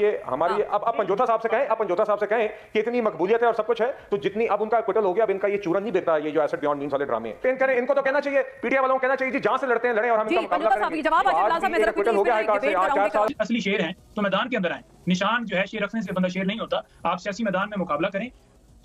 इसलिए हमारी ये, अब अपन पंजोथा साहब से कहें अपन पंजोथा साहब से कहें कि इतनी मकबूलियत है और सब कुछ है तो जितनी अब उनका क्विटल हो गया अब इनका ये चूरन नहीं देता ये जो एसेट बियॉन्ड मीन्स वाले ड्रामे तो करें इनको तो कहना चाहिए पीटीआई वालों को कहना चाहिए जी जहाँ से लड़ते हैं लड़े और हम इनका मुकाबला करेंगे। ये जवाब क्विटल हो गया है असली शेर हैं तो मैदान के अंदर आए निशान जो है शेर रखने से बंदा शेर नहीं होता। आप सियासी मैदान में मुकाबला करें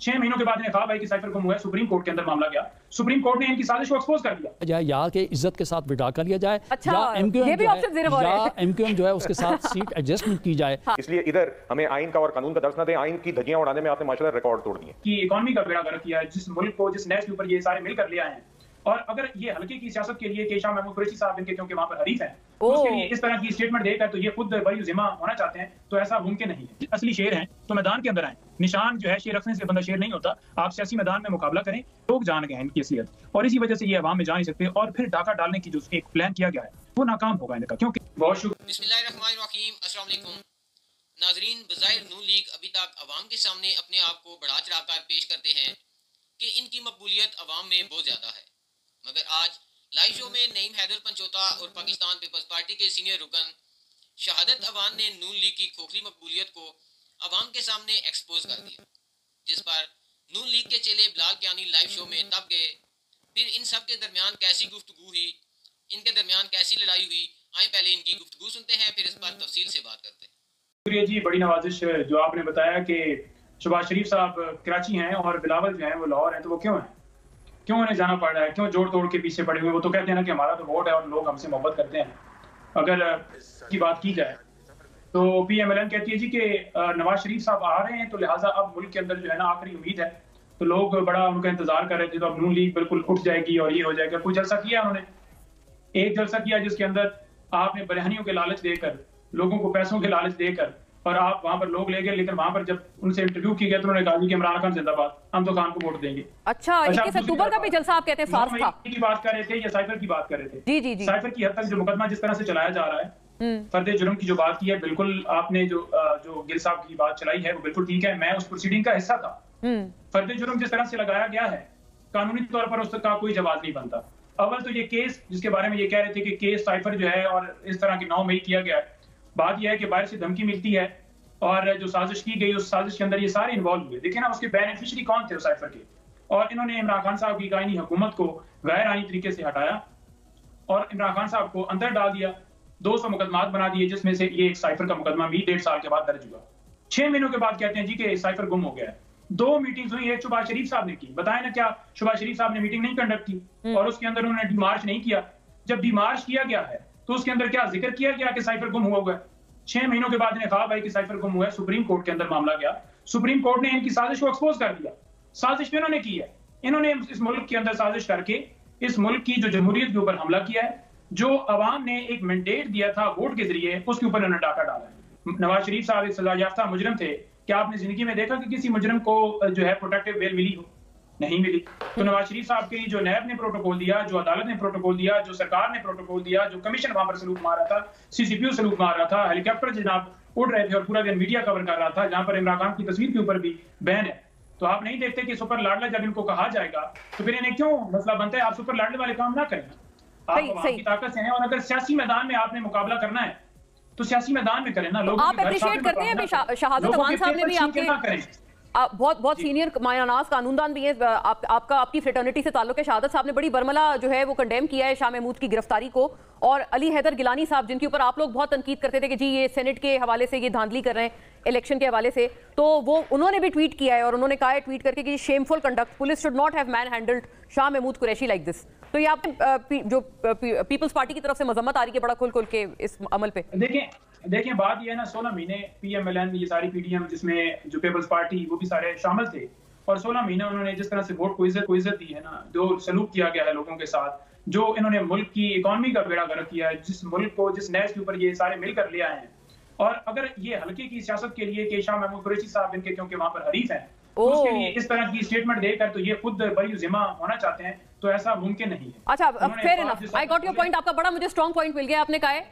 छह महीनों के बाद भाई की साइफर गुम हुआ है सुप्रीम कोर्ट के अंदर मामला गया। सुप्रीम कोर्ट ने इनकी साजिश को एक्सपोज कर दिया। या, या के इज़्ज़त के साथ विड्रा कर लिया जाए अच्छा, या एमक्यूएम ये भी जो है या एमक्यूएम जो है उसके साथ सीट एडजस्टमेंट की जाए। इसलिए इधर हमें आइन का और कानून का दर्शन न दें आइन की धज्जियाँ उड़ाने में आपने माशाल्लाह रिकॉर्ड तोड़ दिए कि इकोनॉमी का बेड़ा गर्क किया है जिस मुल्क को जिस नैश के ऊपर ये सारे मिलकर ले आए हैं और अगर ये हल्के की सियासत के लिए केशा महमूद कुरैशी साहब इनके क्योंकि वहाँ पर हरीफ हैं तो उसके लिए इस तरह की स्टेटमेंट देकर तो ये खुद बड़ी जिम्मा होना चाहते हैं तो ऐसा मुमकिन नहीं है। असली शेर है तो मैदान के अंदर आए। निशान जो है शेर रखने से बंदा शेर नहीं होता। आप सियासी मैदान में मुकाबला करें लोग जान गए हैं इनकी असलियत। और इसी वजह से ये अवाम में जा नहीं सकते और फिर डाका डालने की जो एक प्लान किया गया है वो नाकाम होगा इनका क्योंकि बहुत शुक्रिया बिस्मिल्लाहिर्रहमानिर्रहीम अस्सलाम वालेकुम नाजरीन बज़ाहिर नून लीग अभी तक अवाम के सामने अपने आप को बढ़ा चढ़ाकर पेश करते हैं कि इनकी मकबूलियत अवाम में बहुत ज़्यादा है। मगर आज लाइव शो में नईम हैदर पंचोता और पाकिस्तान पीपल्स पार्टी के सीनियर रुकन शहादत अवान ने नून लीग की खोखली मकबूलियत को अवाम के सामने एक्सपोज कर दिया। जिस पर नून लीग के चेले बिलाल कियानी लाइव शो में तब गए, फिर इन सब के दरमियान कैसी गुफ्तु हुई, इनके दरमियान कैसी लड़ाई हुई, आए पहले इनकी गुफ्तु सुनते हैं, फिर इस पर तफसील से बात करते हैं। शुक्रिया जी, बड़ी नवाजिश, जो आपने बताया कि शबाज शरीफ साहब कराची हैं और बिलावल जो हैं, वो लाहौर हैं तो वो क्यों हैं? क्यों उन्हें जाना पड़ रहा है? क्यों जोड़ तोड़ के पीछे पड़े हुए वो तो कहते हैं ना कि हमारा तो वोट है और लोग हमसे मोहब्बत करते हैं। अगर की बात की जाए तो पी एम एल एन कहती है जी कि नवाज़ शरीफ साहब आ रहे हैं तो लिहाजा अब मुल्क के अंदर जो है ना आखिरी उम्मीद है। तो लोग बड़ा उनका इंतज़ार कर रहे थे तो अब नून लीग बिल्कुल उठ जाएगी और ये हो जाएगा। कोई जलसा किया उन्होंने? एक जलसा किया जिसके अंदर आपने बरहनियों के लालच देकर, लोगों को पैसों के लालच देकर और आप वहाँ पर लोग ले गए लेकिन वहाँ पर जब उनसे इंटरव्यू किया गया तो उन्होंने कहा कि इमरान खान जिंदाबाद हम तो खान को वोट देंगे। अच्छा अच्छा, इक्कीस अक्टूबर का भी जलसा आप कहते हैं था। की बात कर रहे थे या साइफर की बात कर रहे थे। जी जी जी। साइफर की हद तक जो मुकदमा जिस तरह से चलाया जा रहा है हम्म। फर्द जुर्म की जो बात की है बिल्कुल आपने जो जो गिल साहब की बात चलाई है वो बिल्कुल ठीक है मैं उस प्रोसीडिंग का हिस्सा था। हम्म। फर्द जुर्म जिस तरह से लगाया गया है कानूनी तौर पर उसका कोई जवाब नहीं बनता। अव्वल तो ये केस जिसके बारे में ये कह रहे थे कि केस साइफर जो है और इस तरह की नौ मई किया गया है बात यह है कि बाहर से धमकी मिलती है और जो साजिश की गई उस साजिश के अंदर ये सारे इन्वॉल्व हुए। देखिए ना उसके बेनिफिशरी कौन थे उस साइफर के? और इन्होंने इमरान खान साहब की कायनी हुकूमत को गैर आईनी तरीके से हटाया और इमरान खान साहब को अंदर डाल दिया 200 मुकदमात बना दिए जिसमें से ये एक साइफर का मुकदमा भी डेढ़ साल के बाद दर्ज हुआ। छह महीनों के बाद कहते हैं जी कि साइफर गुम हो गया है। दो मीटिंग्स हुई एक शबाज शरीफ साहब ने की। बताया ना क्या शबाज शरीफ साहब ने मीटिंग नहीं कंडक्ट की? और उसके अंदर उन्होंने डिमार्च नहीं किया। जब डिमार्च किया गया है तो उसके अंदर क्या ज़िक्र किया गया कि साइफर गुम हुआ हुआ छह महीनों के बाद इन्हें कहा भाई कि साइफर गुम हुआ है, सुप्रीम कोर्ट के अंदर मामला गया। सुप्रीम कोर्ट ने इनकी साजिश को एक्सपोज कर दिया। साजिश भी इन्होंने की है। इन्होंने इस मुल्क के अंदर साजिश करके इस मुल्क की जो जमहूरियत के ऊपर हमला किया है, जो अवाम ने एक मैंडेट दिया था वोट के ज़रिए, उसके ऊपर इन्होंने डाका डाला नवाज़ शरीफ साहब एक सजा याफ्ता मुजरम थे। क्या आपने ज़िंदगी में देखा कि किसी मुजरम को जो है प्रोटेक्टिव बेल मिली हो? नहीं मिली। तो नवाज़ शरीफ साहब के जो नैब ने प्रोटोकॉल दिया जो अदालत ने प्रोटोकॉल दिया जो सरकार ने प्रोटोकॉल दिया जो कमीशन वहाँ पर सलूक मार रहा था सीसीपीयू सलूक मार रहा था हेलीकॉप्टर जनाब उड़ रहे थे और पूरा दिन मीडिया कवर कर रहा था जहाँ पर इमरान खान की तस्वीर के ऊपर भी बैन है। तो आप नहीं देखते कि सुपर लाडला जब इनको कहा जाएगा तो फिर इन्हें क्यों मसला बनता है? आप सुपर लाडले वाले काम ना करें। आप सही, अवाम सही। की ताकत से हैं और अगर सियासी मैदान में आपने मुकाबला करना है तो सियासी मैदान में करें ना। लोग आप appreciate करते हैं अभी शहादत साहब ने भी आपके- आप बहुत बहुत सीनियर मायानाज कानूनदान भी हैं आप, आपका आपकी फ्रेटर्निटी से ताल्लुक है। शहादत साहब ने बड़ी बर्मला जो है वो कंडेम किया है शाह महमूद की गिरफ्तारी को। और अली हैदर गिलानी साहब जिनके ऊपर आप लोग बहुत तनकीद करते थे कि जी ये सेनेट के हवाले से ये धांधली कर रहे हैं। इलेक्शन के हवाले से तो वो, उन्होंने भी ट्वीट किया है और उन्होंने कहा है ट्वीट करके कि shameful conduct police should not have manhandled Shah Mahmood Qureshi like this तो ये आप पी- जो पीपल्स पार्टी की तरफ़ से मजम्मत आ रही है बड़ा खुल खुल के इस अमल पे? देखें देखें बात यह है ना, सोलह महीने पीएमएलएन ये सारी पीडीएम जिसमें जो पीपल्स पार्टी वो भी सारे शामिल थे। और सोलह महीने उन्होंने जिस तरह से वोट को इज़्ज़त को इज़्ज़त दी है ना, जो सलूक किया गया है लोगों के साथ, जो इन्होंने मुल्क की इकोनॉमी का बेड़ा गर्क किया है, जिस मुल्क को, जिस नैश के ऊपर ये सारे मिलकर ले आए हैं और अगर ये हल्के की सियासत के लिए कि शाह महमूद कुरैशी साहब इनके क्योंकि वहाँ पर हरीफ हैं तो उसके लिए इस तरह की स्टेटमेंट देकर तो ये खुद बड़ी जिम्मा होना चाहते हैं तो ऐसा मुमकिन नहीं है। अच्छा fair enough I got your point आपका बड़ा मुझे स्ट्रॉन्ग पॉइंट मिल गया आपने कहा है।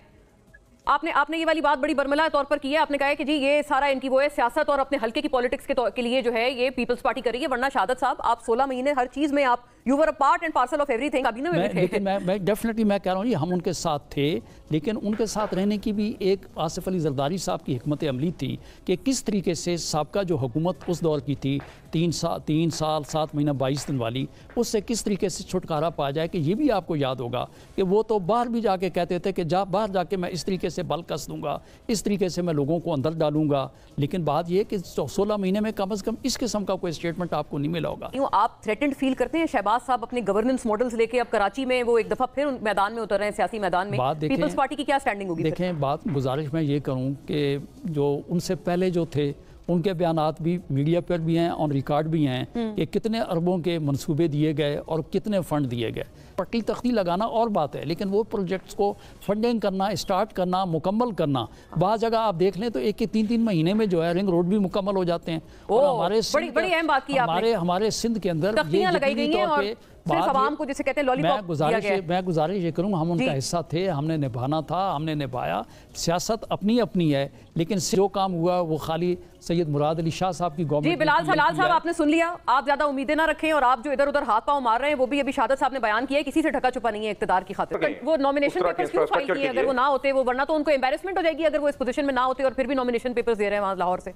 आपने आपने ये वाली बात बड़ी बर्मला तौर पर की है। आपने कहा है कि जी ये सारा इनकी वो है सियासत और अपने हल्के की पॉलिटिक्स के, के लिए जो है ये पीपल्स पार्टी कर रही है वरना शहादत साहब आप 16 महीने हर चीज़ में आप you were a part and parcel of everything अभी ना मैं, लेकिन मैं मैं डेफिनेटली मैं कह रहा हूँ जी हम उनके साथ थे लेकिन उनके साथ रहने की भी एक आसिफ अली जरदारी साहब की हमत अमली थी कि किस तरीके से सबका जो हुकूमत उस दौर की थी तीन साल तीन साल सात महीना बाईस दिन वाली उससे किस तरीके से छुटकारा पाया जाए कि ये भी आपको याद होगा कि वो तो बाहर भी जाके कहते थे कि जा बाहर जाके मैं इस तरीके से बल कस दूँगा इस तरीके से मैं लोगों को अंदर डालूँगा लेकिन बात यह कि सोलह महीने में कम अज़ कम इस किस्म का कोई स्टेटमेंट आपको नहीं मिला होगा। यूँ आप थ्रेटेंड फील करते हैं शहबाज साहब अपने गवर्नेंस मॉडल लेके अब कराची में वो एक दफ़ा फिर मैदान में उतर रहे हैं सियासी मैदान में। पीपल्स पार्टी की क्या स्टैंडिंग होगी देखें बात गुजारिश मैं ये करूँ कि जो उनसे पहले जो थे उनके बयान भी मीडिया पर भी हैं और रिकॉर्ड भी हैं कि कितने अरबों के मंसूबे दिए गए और कितने फंड दिए गए। पट्टी तख्ती लगाना और बात है लेकिन वो प्रोजेक्ट्स को फंडिंग करना स्टार्ट करना मुकम्मल करना बाद जगह आप देख लें तो एक के तीन तीन महीने में जो है रिंग रोड भी मुकम्मल हो जाते हैं। और हमारे बड़ी- बड़ी अहम बात की हमारे हमारे सिंध के अंदर लगाई गई हैं और सिर्फ़ को जिसे कहते हैं मैं गुजारिश। मैं गुजारिश ये करूँगा हम उनका हिस्सा थे हमने निभाना था हमने निभाया। सियासत अपनी अपनी है लेकिन जो काम हुआ वो खाली सैयद मुराद अली शाह साहब की जी गवर्नमेंट बिलाल बिलाल साहब आपने सुन लिया। आप ज़्यादा उम्मीदें ना रखें और आप जो इधर उधर हाथ पाँव मार रहे हैं वो भी अभी शहादत साहब ने बयान किया किसी से ढका छुपा नहीं है इकतदार की खातिर। वो नॉमिनेशन पेपर्स क्यों फ़ाइल किए अगर वो ना होते वो वरना तो उनको एम्बेसमेंट हो जाएगी अगर वो इस पोजीशन में ना होते और फिर भी नॉमिनेशन पेपर्स दे रहे हैं वहाँ लाहौर से।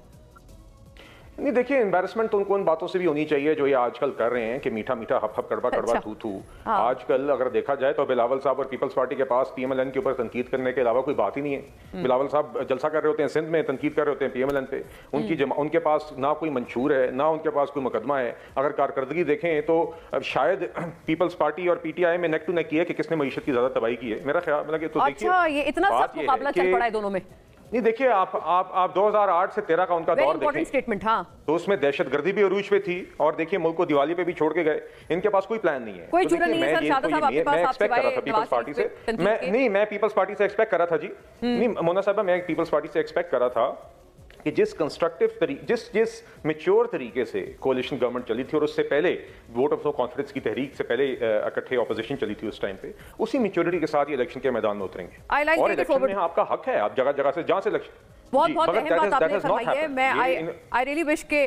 नहीं देखिए एम्बेरसमेंट तो उनको उन बातों से भी होनी चाहिए जो ये आजकल कर रहे हैं कि मीठा मीठा हप हप कड़वा कड़वा अच्छा। थू थू हाँ। आजकल अगर देखा जाए तो बिलावल साहब और पीपल्स पार्टी के पास पीएमएलएन के ऊपर तनकीद करने के अलावा कोई बात ही नहीं है हम्म। बिलावल साहब जलसा कर रहे होते हैं सिंध में तनकीद कर रहे होते हैं पीएमएलएन पे उनकी हम्म। जमा, उनके पास ना कोई मंशूर है ना उनके पास कोई मुकदमा है अगर कारकर्दगी देखें तो अब शायद पीपल्स पार्टी और पीटीआई में नेक टू नेक की है कि किसने मीशत की ज़्यादा तबाही की है मेरा ख्याल मतलब तो देखिए अच्छा इतना सख्त मुकाबला चल पड़ा है दोनों में नहीं देखिए आप आप आप 2008 से 13 का उनका दौर देखिए स्टेटमेंट हाँ। तो उसमें दहशतगर्दी भी अरूज पे थी और देखिए मुल्क को दिवाली पे भी छोड़ के गए। इनके पास कोई प्लान नहीं है। कोई तो नहीं मैं शादा तो एक्सपेक्ट कर रहा था पीपल्स पार्टी से। मैं नहीं मैं पीपल्स पार्टी से एक्सपेक्ट कर रहा था जी। हम्म। नहीं मोना साहब मैं पीपल्स पार्टी से एक्सपेक्ट कर रहा था। कि जिस कंस्ट्रक्टिव तरीके जिस जिस मेच्योर तरीके से कोalition गवर्नमेंट चली थी और उससे पहले वोट ऑफ़ नो कॉन्फिडेंस की तहरीक से पहले इकट्ठे ऑपोजिशन चली थी उस टाइम पे उसी मेच्योरिटी के साथ ये इलेक्शन के मैदान में उतरेंगे। Like और इलेक्शन में आपका हक है आप जगह जगह से जहाँ से इलेक्शन बहुत बहुत अहम बात आपने फरमाई है। मैं आई आई रियली विश के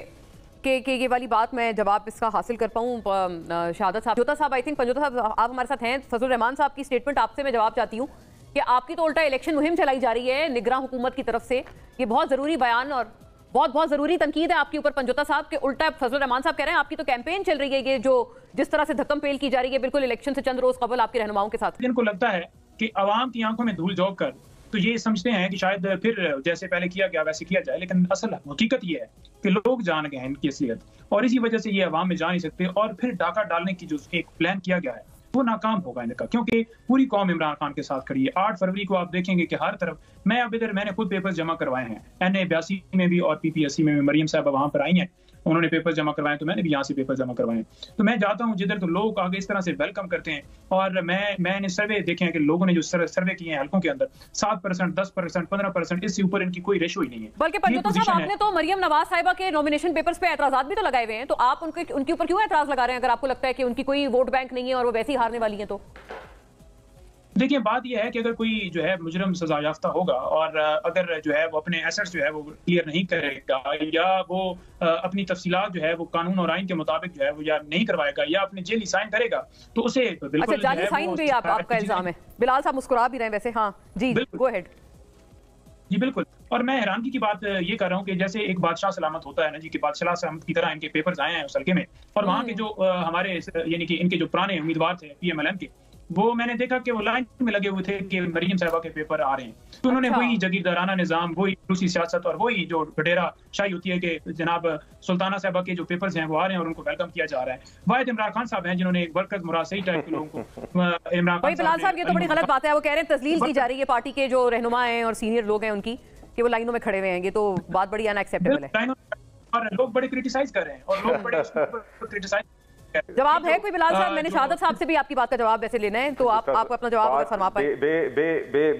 के के ये वाली बात मैं जवाब इसका हासिल कर पाऊँ। शहादत साहब जोता साहब आई थिंक पंजोता साहब आप हमारे साथ हैं। फजल रहमान साहब की स्टेटमेंट आपसे मैं जवाब चाहती हूँ। कि आपकी तो उल्टा इलेक्शन मुहिम चलाई जा रही है निगरान हुकूमत की तरफ़ से। ये बहुत ज़रूरी बयान और बहुत बहुत ज़रूरी तनकीद है आपके ऊपर, पंजोता साहब, के उल्टा फजल रहमान साहब कह रहे हैं, आपकी तो कैंपेन चल रही है ये जो जिस तरह से धक्कम पेल की जा रही है, बिल्कुल इलेक्शन से चंद रोज कबल आपके रहनुमाओं के साथ। जिनको लगता है कि आवाम की आँखों में धूल झोंक कर तो ये समझते हैं कि शायद फिर जैसे पहले किया गया, वैसे किया जाए, लेकिन असल हकीकत ये है कि लोग जान गए हैं इनकी असलियत। और इसी वजह से ये आवाम में जा नहीं सकते, और फिर डाका डालने की जो एक प्लान किया गया है वो नाकाम होगा इनका, क्योंकि पूरी कौम इमरान खान के साथ खड़ी है। आठ फरवरी को आप देखेंगे कि हर तरफ़, मैं अब इधर, मैंने खुद पेपर जमा करवाए हैं। एन ए बयासी में भी और पीपीएससी में भी, मरियम साहब वहाँ पर आई हैं। उन्होंने पेपर जमा करवाए तो मैंने भी यहाँ से पेपर जमा करवाए। तो मैं जाता हूँ जिधर तो लोग आगे इस तरह से वेलकम करते हैं। और मैं मैंने सर्वे देखे हैं कि लोगों ने जो सर्वे किए हैं हल्कों के अंदर सात परसेंट दस परसेंट पंद्रह परसेंट इससे ऊपर इनकी कोई रेशो ही नहीं है। बल्कि। आपने तो मरियम नवाज़ साहिबा के नॉमिनेशन पेपर्स पे एतराजात भी तो लगाए हुए हैं। तो आप उनके उनके ऊपर क्यों एतराज़ लगा रहे हैं अगर आपको लगता है कि उनकी कोई वोट बैंक नहीं है और वो वैसे ही हारने वाली है तो? देखिए बात यह है कि अगर कोई जो है मुजरम सजा याफ्ता होगा और अगर जो है वो अपने एसेट्स जो है वो क्लियर नहीं करेगा या वो अपनी तफसीलात जो है वो कानून और आइन के मुताबिक जो है वो या नहीं करवाएगा या अपने जेली साइन करेगा तो उसे बिल्कुल अच्छा जाली साइन भी आप, आपका इल्ज़ाम है। बिलाल साहब मुस्कुरा भी रहे वैसे। हाँ जी बिल्कुल। गो हेड जी बिल्कुल। और मैं हैरानगी की बात ये कर रहा हूँ कि जैसे एक बादशाह सलामत होता है ना जी कि बादशाह सलामत की तरह इनके पेपर्स आए हैं उस हल्के में। और वहाँ के जो अ, हमारे यानी कि इनके जो पुराने उम्मीदवार थे पीएमएलएन के वो मैंने देखा कि वो लाइन में लगे हुए थे कि मरीम साहबा के पेपर आ रहे हैं। तो उन्होंने अच्छा। वही जगीरदाराना निज़ाम वही रूसी सियासत और वही जो बडेरा शाही होती है कि जनाब सुल्ताना साहबा के जो पेपर्स हैं वो आ रहे हैं और उनको वेलकम किया जा रहा है। वाहिद इमरान खान साहब हैं जिन्होंने एक वर्कर्स मुराद सही टाइप के लोगों को इमरान खान बिलाल साहब ये तो बड़ी गलत बात है वो कह रहे हैं तजलील की जा रही है पार्टी के जो रहनुमा हैं और सीनियर लोग हैं उनकी कि वो लाइनों में खड़े हुए हैं। ये तो बात बड़ी अनएक्सेप्टेबल है। लाइनों- और लोग बड़े क्रिटिसाइज कर रहे हैं और लोग बड़े क्रिटिसाइज जवाब है कोई बिलाल साहब? मैंने शहादत साहब से भी आपकी बात का जवाब वैसे लेना है तो आप आप अपना जवाब अगर फरमा पाए बे, बे, बे, बे,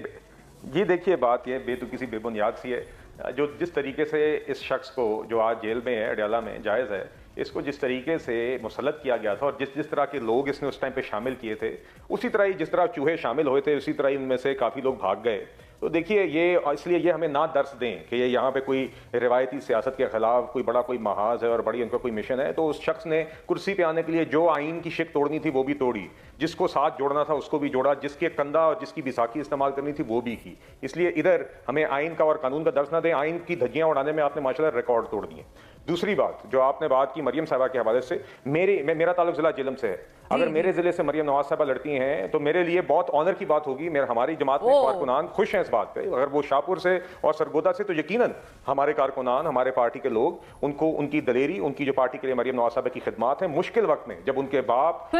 बे, देखिए बात ये बे तो किसी बेबुनियाद सी है। जो जिस तरीके से इस शख्स को जो आज जेल में है अडयाला में जायज़ है इसको जिस तरीके से मुसलत किया गया था और जिस जिस तरह के लोग इसने उस टाइम पे शामिल किए थे उसी तरह ही जिस तरह चूहे शामिल हुए थे उसी तरह ही इनमें से काफ़ी लोग भाग गए। तो देखिए, ये इसलिए ये हमें ना दर्श दें कि ये यहाँ पे कोई रिवायती सियासत के खिलाफ कोई बड़ा कोई महाज है और बड़ी उनका कोई मिशन है तो उस शख्स ने कुर्सी पे आने के लिए जो आइन की शिक तोड़नी थी वो भी तोड़ी। जिसको साथ जोड़ना था उसको भी जोड़ा, जिसके कंधा और जिसकी बिसाखी इस्तेमाल करनी थी वो भी की। इसलिए इधर हमें आइन का और कानून का दर्श ना दें आइन की धज्जियाँ उड़ाने में आपने माशा रिकॉर्ड तोड़ दिए। दूसरी बात जो आपने बात की मरियम साहबा के हवाले से मेरे मेरा ताल्लुक जिला जिलम से है। अगर मेरे ज़िले से मरियम नवाज़ साहबा लड़ती हैं तो मेरे लिए बहुत ऑनर की बात होगी मेरे हमारी जमात में कारकुनान खुश हैं इस बात पे। अगर वो शाहपुर से और सरगोदा से तो यकीनन हमारे कारकुनान हमारे पार्टी के लोग उनको उनकी दलेरी उनकी जो पार्टी के लिए मरियम नवाज़ साहबा की खिदमात है मुश्किल वक्त में जब उनके बाप तो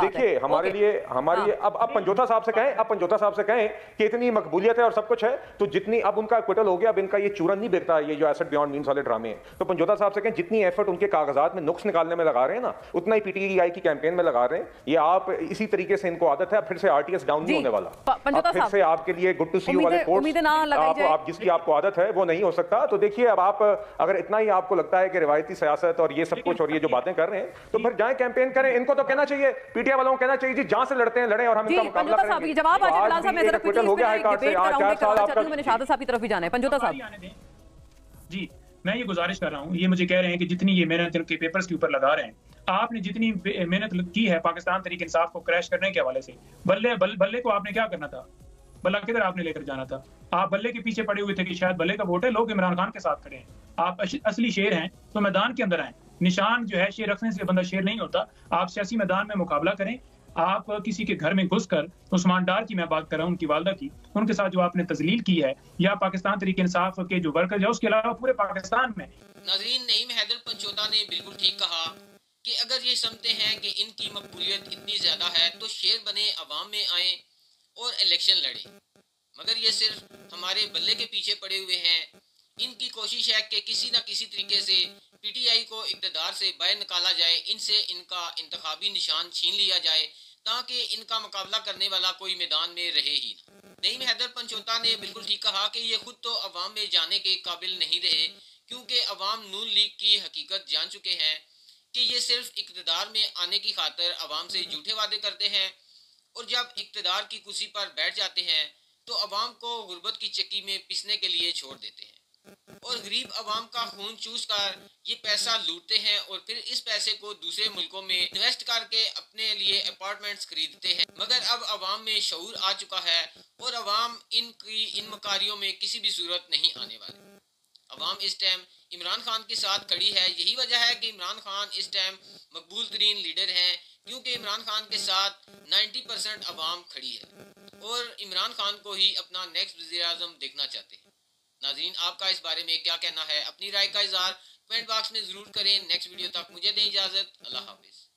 देखिए हमारे लिए हमारे लिए। अब अब पंजोथा साहब से कहें अब पंजोथा साहब से कहें कि इतनी मकबूलियत है और सब कुछ है तो जितनी अब उनका क्विटल हो गया अब इनका ये चूरन नहीं बिकता ये जो एसेट बियॉन्ड मीन्स वाले ड्रामे हैं। तो पंजोथा साहब से कहें जितनी एफर्ट उनके कागजात में नुक्स निकालने में लगा रहे हैं ना उतना ही पीटीआई की कैंपेन में लगा रहे हैं। ये आप इसी तरीके से इनको आदत है फिर से आरटीएस डाउन नहीं होने वाला। फिर से आपके लिए गुड टू सी यू वाले आप, जिसकी आपको आदत है वो नहीं हो सकता। तो देखिए अब आप अगर इतना ही आपको लगता है कि रिवायती सियासत और ये सब कुछ और ये जो बातें कर रहे हैं तो फिर जाए कैंपेन करें। इनको तो कहना चाहिए पीटीआई वालों को कहना चाहिए जी जहाँ से लड़ते हैं लड़े और हम इनका मुकाबला करेंगे। जवाब हो गया है चार साल आपका मैंने साहब। की जी मैं ये गुजारिश कर रहा हूँ ये मुझे कह रहे हैं कि जितनी ये मेहनत इनके पेपर्स के ऊपर लगा रहे हैं आपने जितनी मेहनत की है पाकिस्तान तरीके इंसाफ को क्रैश करने के हवाले से बल्ले बल, बल्ले को आपने क्या करना था? बल्ला किधर आपने लेकर जाना था? आप बल्ले के पीछे पड़े हुए थे कि शायद बल्ले का वोट है लोग इमरान खान के साथ खड़े हैं। आप असली शेर हैं तो मैदान के अंदर आए। निशान जो है शेर रखने से बंदा शेर नहीं होता। आप सियासी मैदान में मुकाबला करें आप किसी के घर में घुसकर उस्मान डार की मैं बात कर रहा हूँ, उनकी वालदा की, उनके साथ जो आपने तजलील की है, या पाकिस्तान तरीके इंसाफ के जो वर्कर है, उसके अलावा पूरे पाकिस्तान में। नाजरीन, नईम हैदर पंचोदा ने बिल्कुल ठीक कहा कि अगर ये समझते हैं कि इनकी मकबूलियत इतनी ज़्यादा है तो शेर बने अवाम में आए और इलेक्शन लड़े। मगर ये सिर्फ़ हमारे बल्ले के पीछे पड़े हुए हैं। इनकी कोशिश है कि किसी न किसी तरीके से पीटीआई को इकतदार से बाहर निकाला जाए, इनसे इनका इंतबी निशान छीन लिया जाए। ताकि इनका मुकाबला करने वाला कोई मैदान में रहे ही ना। नईम हैदर पंचोता ने बिल्कुल ठीक कहा कि ये खुद तो अवाम में जाने के काबिल नहीं रहे, क्योंकि अवाम नून लीग की हकीकत जान चुके हैं कि ये सिर्फ़ इकतदार में आने की खातर अवाम से झूठे वादे करते हैं और जब इकतदार की कुर्सी पर बैठ जाते हैं तो अवाम को गुर्बत की चक्की में पिसने के लिए छोड़ देते हैं। और गरीब आवाम का खून चूस कर ये पैसा लूटते हैं और फिर इस पैसे को दूसरे मुल्कों में इन्वेस्ट करके अपने लिए अपार्टमेंट्स खरीदते हैं। मगर अब आवाम में शूर आ चुका है और आवाम इनकी, इन मकारियों में किसी भी सूरत नहीं आने वाली। अवाम इस टाइम इमरान खान के साथ खड़ी है। यही वजह है कि इमरान खान इस टाइम मकबूल तरीन लीडर हैं, क्योंकि इमरान खान के साथ 90 परसेंट अवाम खड़ी है। और इमरान खान को ही अपना नेक्स्ट वजी देखना चाहते हैं। नाजरीन, आपका इस बारे में क्या कहना है? अपनी राय का इजहार कमेंट बॉक्स में ज़रूर करें। नेक्स्ट वीडियो तक मुझे दें इजाज़त। अल्लाह हाफिज़।